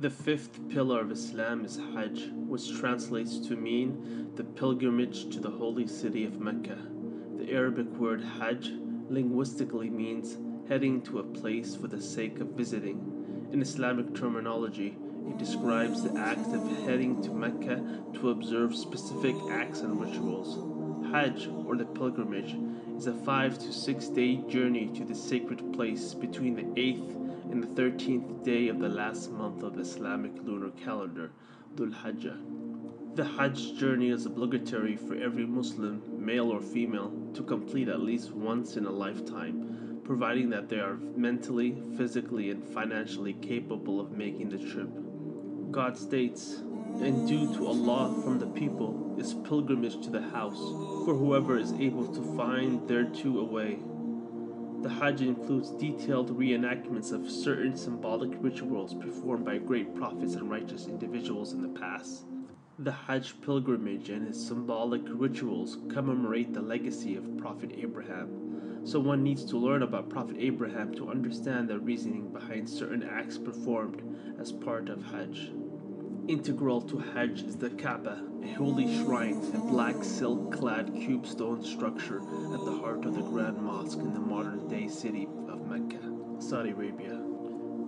The fifth pillar of Islam is Hajj, which translates to mean the pilgrimage to the holy city of Mecca. The Arabic word Hajj linguistically means heading to a place for the sake of visiting. In Islamic terminology, it describes the act of heading to Mecca to observe specific acts and rituals. Hajj, or the pilgrimage, is a five to six day journey to the sacred place between the eighth and the thirteenth day of the last month of the Islamic lunar calendar, Dhul Hijjah. The Hajj journey is obligatory for every Muslim, male or female, to complete at least once in a lifetime, providing that they are mentally, physically, and financially capable of making the trip. God states, And due to Allah from the people is pilgrimage to the house, for whoever is able to find thereto a way. The Hajj includes detailed reenactments of certain symbolic rituals performed by great prophets and righteous individuals in the past. The Hajj pilgrimage and its symbolic rituals commemorate the legacy of Prophet Abraham. So one needs to learn about Prophet Abraham to understand the reasoning behind certain acts performed as part of Hajj. Integral to Hajj is the Kaaba, a holy shrine, a black silk clad cube stone structure at the heart of the Grand Mosque in the modern day city of Mecca, Saudi Arabia.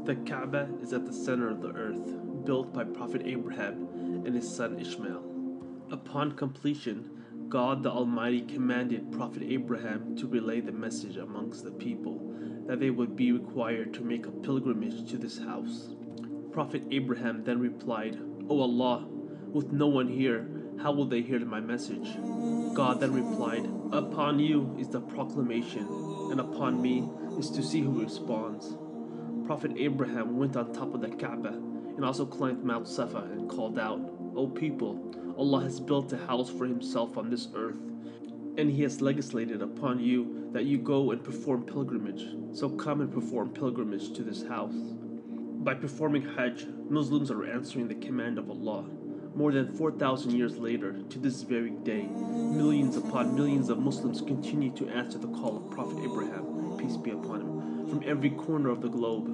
The Kaaba is at the center of the earth, built by Prophet Abraham and his son Ishmael. Upon completion, God the Almighty commanded Prophet Abraham to relay the message amongst the people that they would be required to make a pilgrimage to this house. Prophet Abraham then replied, O Allah, with no one here, how will they hear my message? God then replied, Upon you is the proclamation, and upon me is to see who responds. Prophet Abraham went on top of the Kaaba and also climbed Mount Safa and called out, O people, Allah has built a house for himself on this earth, and he has legislated upon you that you go and perform pilgrimage. So come and perform pilgrimage to this house. By performing Hajj, Muslims are answering the command of Allah. More than 4,000 years later, to this very day, millions upon millions of Muslims continue to answer the call of Prophet Abraham, peace be upon him, from every corner of the globe.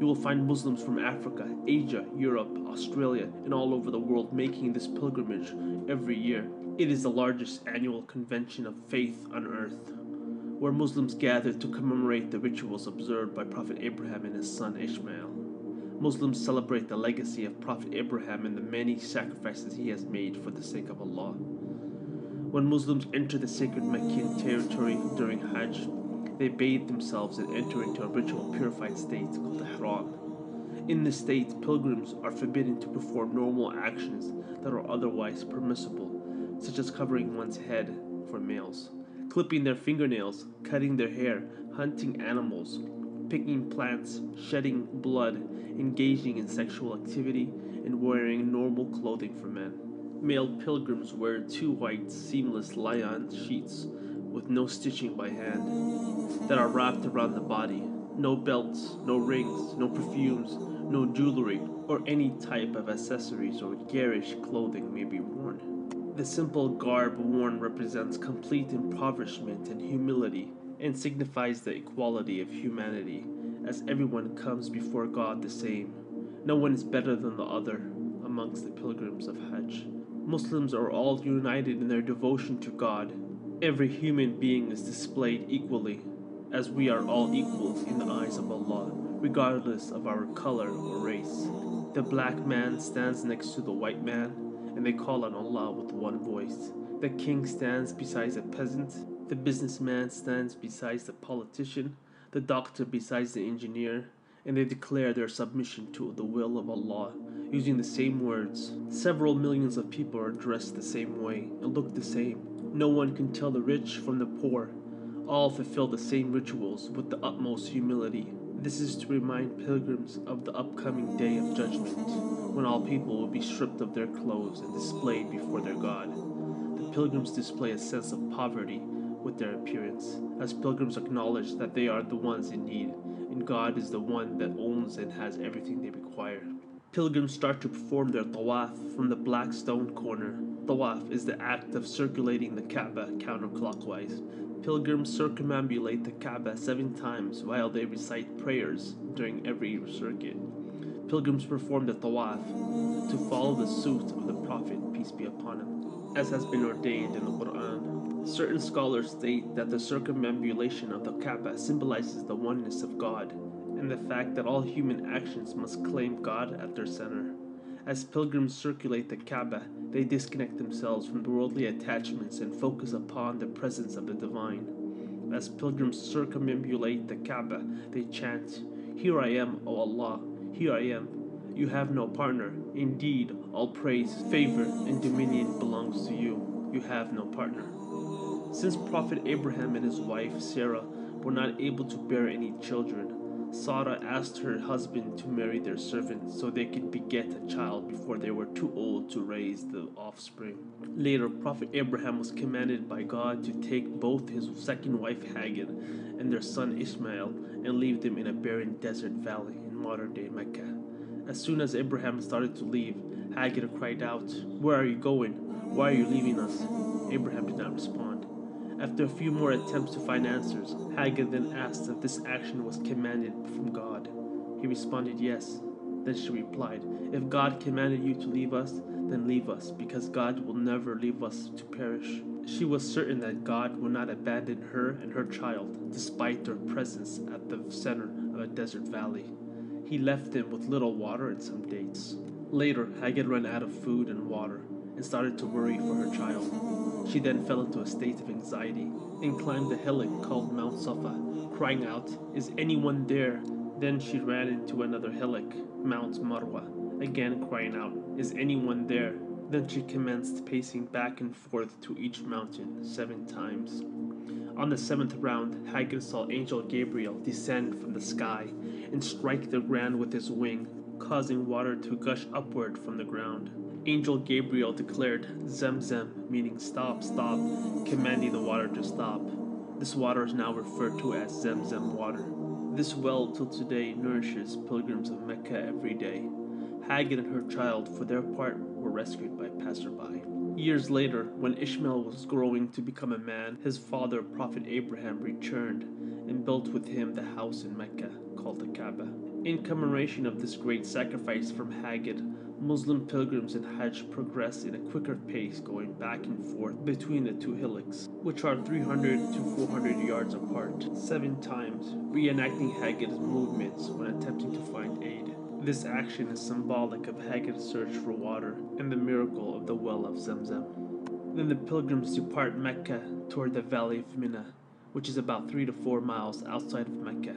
You will find Muslims from Africa, Asia, Europe, Australia, and all over the world making this pilgrimage every year. It is the largest annual convention of faith on earth, where Muslims gather to commemorate the rituals observed by Prophet Abraham and his son Ishmael. Muslims celebrate the legacy of Prophet Abraham and the many sacrifices he has made for the sake of Allah. When Muslims enter the sacred Meccan territory during Hajj, they bathe themselves and enter into a ritual purified state called the Ihram. In this state, pilgrims are forbidden to perform normal actions that are otherwise permissible, such as covering one's head for males, clipping their fingernails, cutting their hair, hunting animals, picking plants, shedding blood, engaging in sexual activity, and wearing normal clothing for men. Male pilgrims wear two white, seamless lion sheets with no stitching by hand that are wrapped around the body. No belts, no rings, no perfumes, no jewelry, or any type of accessories or garish clothing may be worn. The simple garb worn represents complete impoverishment and humility and signifies the equality of humanity, as everyone comes before God the same. No one is better than the other amongst the pilgrims of Hajj. Muslims are all united in their devotion to God. Every human being is displayed equally, as we are all equals in the eyes of Allah, regardless of our color or race. The black man stands next to the white man, and they call on Allah with one voice. The king stands beside a peasant, the businessman stands beside the politician, the doctor beside the engineer, and they declare their submission to the will of Allah using the same words. Several millions of people are dressed the same way and look the same. No one can tell the rich from the poor. All fulfill the same rituals with the utmost humility. This is to remind pilgrims of the upcoming day of judgment, when all people will be stripped of their clothes and displayed before their God. The pilgrims display a sense of poverty with their appearance, as pilgrims acknowledge that they are the ones in need, and God is the one that owns and has everything they require. Pilgrims start to perform their tawaf from the black stone corner. Tawaf is the act of circulating the Kaaba counterclockwise. Pilgrims circumambulate the Kaaba seven times while they recite prayers during every circuit. pilgrims perform the tawaf to follow the suit of the Prophet, peace be upon him, as has been ordained in the Quran. Certain scholars state that the circumambulation of the Kaaba symbolizes the oneness of God and the fact that all human actions must claim God at their center. As pilgrims circulate the Kaaba, they disconnect themselves from worldly attachments and focus upon the presence of the divine. As pilgrims circumambulate the Kaaba, they chant, Here I am, O Allah, here I am. You have no partner. Indeed, all praise, favor, and dominion belongs to you. You have no partner. Since Prophet Abraham and his wife Sarah were not able to bear any children, Sarah asked her husband to marry their servant so they could beget a child before they were too old to raise the offspring. Later, Prophet Abraham was commanded by God to take both his second wife Hagar and their son Ishmael and leave them in a barren desert valley in modern day Mecca. As soon as Abraham started to leave, Hagar cried out, Where are you going? Why are you leaving us? Abraham did not respond. After a few more attempts to find answers, Hagar then asked if this action was commanded from God. He responded, Yes. Then she replied, If God commanded you to leave us, then leave us, because God will never leave us to perish. She was certain that God would not abandon her and her child, despite their presence at the center of a desert valley. He left them with little water and some dates. Later, Hagar ran out of food and water and started to worry for her child. She then fell into a state of anxiety and climbed the hillock called Mount Safa, crying out, Is anyone there? Then she ran into another hillock, Mount Marwa, again crying out, Is anyone there? Then she commenced pacing back and forth to each mountain seven times. On the seventh round, Hagar saw Angel Gabriel descend from the sky and strike the ground with his wing, causing water to gush upward from the ground. Angel Gabriel declared Zemzem, meaning stop, stop, commanding the water to stop. This water is now referred to as Zemzem water. This well till today nourishes pilgrims of Mecca every day. Hagar and her child, for their part, were rescued by passerby. Years later, when Ishmael was growing to become a man, his father, Prophet Abraham, returned and built with him the house in Mecca called the Kaaba. In commemoration of this great sacrifice from Hagar, Muslim pilgrims in Hajj progress in a quicker pace going back and forth between the two hillocks, which are 300 to 400 yards apart, seven times, reenacting Hagar's movements when attempting to find aid. This action is symbolic of Hagar's search for water and the miracle of the well of Zamzam. Then the pilgrims depart Mecca toward the valley of Mina, which is about 3 to 4 miles outside of Mecca.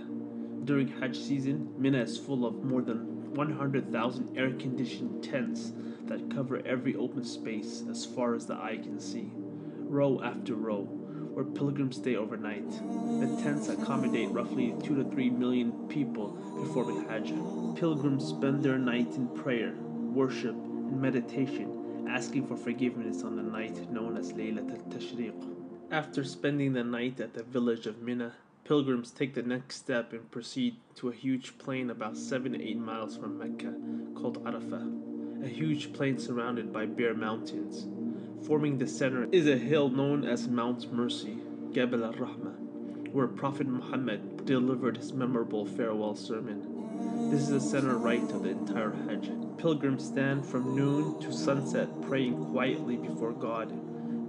During Hajj season, Mina is full of more than 100,000 air conditioned tents that cover every open space as far as the eye can see, row after row, where pilgrims stay overnight. The tents accommodate roughly 2 to 3 million people before the Hajj. Pilgrims spend their night in prayer, worship, and meditation, asking for forgiveness on the night known as Laylat al Tashriq. After spending the night at the village of Mina, Pilgrims take the next step and proceed to a huge plain about 7 to 8 miles from Mecca called Arafah, a huge plain surrounded by bare mountains. Forming the center is a hill known as Mount Mercy, Jabal al Rahmah, where Prophet Muhammad delivered his memorable farewell sermon. This is the center right of the entire Hajj. Pilgrims stand from noon to sunset praying quietly before God,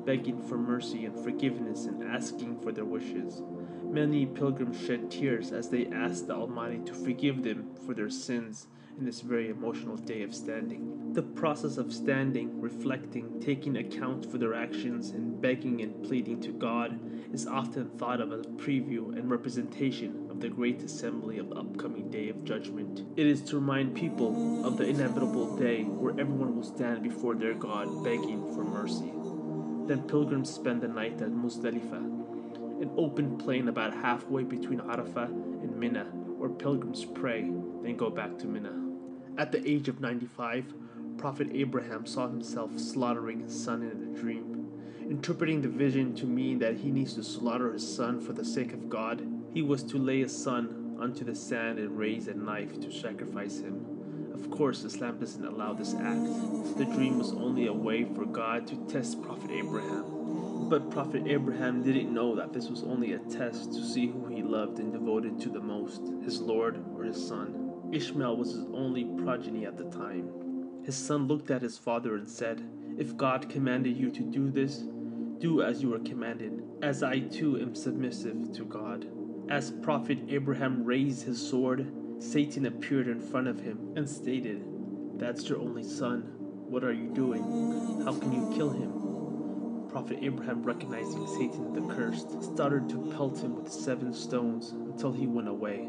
begging for mercy and forgiveness and asking for their wishes. Many pilgrims shed tears as they ask the Almighty to forgive them for their sins in this very emotional day of standing. The process of standing, reflecting, taking account for their actions, and begging and pleading to God is often thought of as a preview and representation of the great assembly of the upcoming day of judgment. It is to remind people of the inevitable day where everyone will stand before their God begging for mercy. Then pilgrims spend the night at Muzdalifah, an open plain about halfway between Arafah and Mina, where pilgrims pray, then go back to Mina. At the age of 95, Prophet Abraham saw himself slaughtering his son in a dream. Interpreting the vision to mean that he needs to slaughter his son for the sake of God, he was to lay his son onto the sand and raise a knife to sacrifice him. Of course, Islam doesn't allow this act. The dream was only a way for God to test Prophet Abraham. But Prophet Abraham didn't know that this was only a test to see who he loved and devoted to the most, his Lord or his son. Ishmael was his only progeny at the time. His son looked at his father and said, If God commanded you to do this, do as you are commanded, as I too am submissive to God. As Prophet Abraham raised his sword, Satan appeared in front of him and stated, That's your only son. What are you doing? How can you kill him? Prophet Abraham, recognizing Satan the cursed, started to pelt him with seven stones until he went away.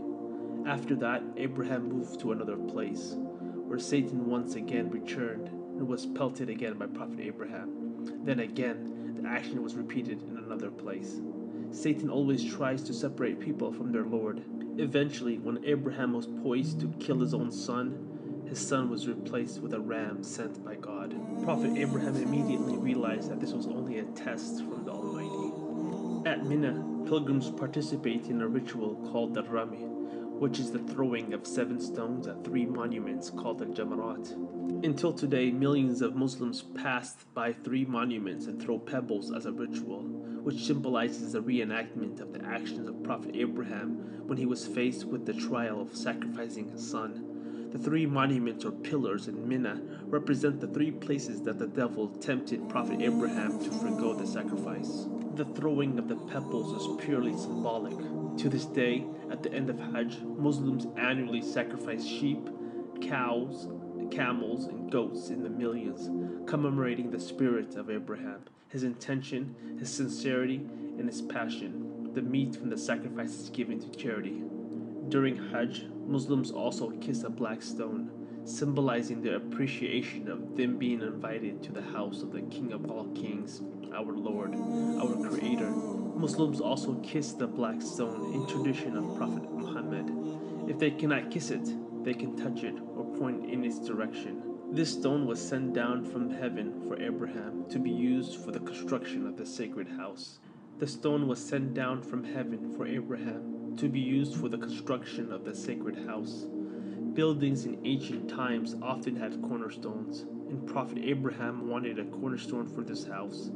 After that, Abraham moved to another place, where Satan once again returned and was pelted again by Prophet Abraham. Then again, the action was repeated in another place. Satan always tries to separate people from their Lord. Eventually, when Abraham was poised to kill his own son, his son was replaced with a ram sent by God. Prophet Abraham immediately realized that this was only a test from the Almighty. At Mina, pilgrims participate in a ritual called the Rami, which is the throwing of seven stones at three monuments called the Jamarat. Until today, millions of Muslims pass by three monuments and throw pebbles as a ritual, which symbolizes the reenactment of the actions of Prophet Abraham when he was faced with the trial of sacrificing his son. The three monuments or pillars in Mina represent the three places that the devil tempted Prophet Abraham to forego the sacrifice. The throwing of the pebbles is purely symbolic. To this day, at the end of Hajj, Muslims annually sacrifice sheep, cows, camels, and goats in the millions, commemorating the spirit of Abraham, his intention, his sincerity, and his passion. The meat from the sacrifice is given to charity. During Hajj, Muslims also kiss a black stone, symbolizing their appreciation of them being invited to the house of the King of all kings, our Lord, our Creator. Muslims also kiss the black stone in tradition of Prophet Muhammad. If they cannot kiss it, they can touch it or point in its direction. This stone was sent down from heaven for Abraham to be used for the construction of the sacred house. The stone was sent down from heaven for Abraham to be used for the construction of the sacred house. Buildings in ancient times often had cornerstones, and Prophet Abraham wanted a cornerstone for this house.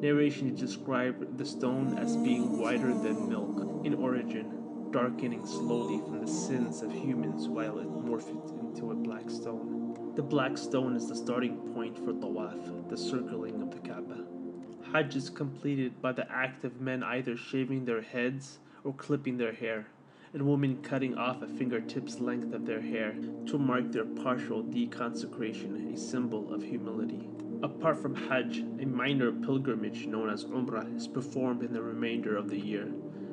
Narration describe the stone as being whiter than milk in origin, darkening slowly from the sins of humans while it morphed into a black stone. The black stone is the starting point for Tawaf, the circling of the Kaaba. Hajj is completed by the act of men either shaving their heads or clipping their hair, and women cutting off a fingertip's length of their hair to mark their partial deconsecration, a symbol of humility. Apart from Hajj, a minor pilgrimage known as Umrah is performed in the remainder of the year.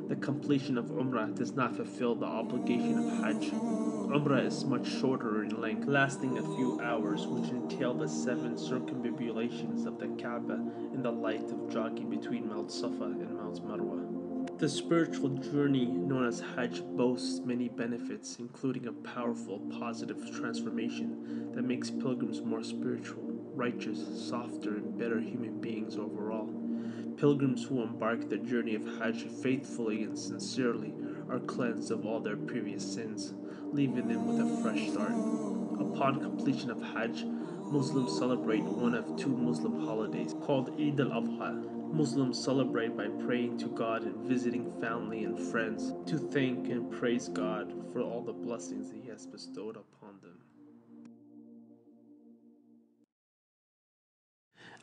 The completion of Umrah does not fulfill the obligation of Hajj. Umrah is much shorter in length, lasting a few hours, which entail the seven circumambulations of the Kaaba in the light of jogging between Mount Safa and Mount Marwa. The spiritual journey known as Hajj boasts many benefits, including a powerful positive transformation that makes pilgrims more spiritual, righteous, softer, and better human beings overall. Pilgrims who embark the journey of Hajj faithfully and sincerely are cleansed of all their previous sins, leaving them with a fresh start. Upon completion of Hajj, Muslims celebrate one of two Muslim holidays called Eid al-Adha. Muslims celebrate by praying to God and visiting family and friends to thank and praise God for all the blessings He has bestowed upon them.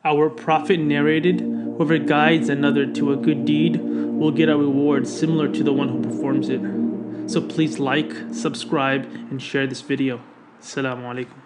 Our Prophet narrated, Whoever guides another to a good deed will get a reward similar to the one who performs it. So please like, subscribe, and share this video. Assalamu alaikum.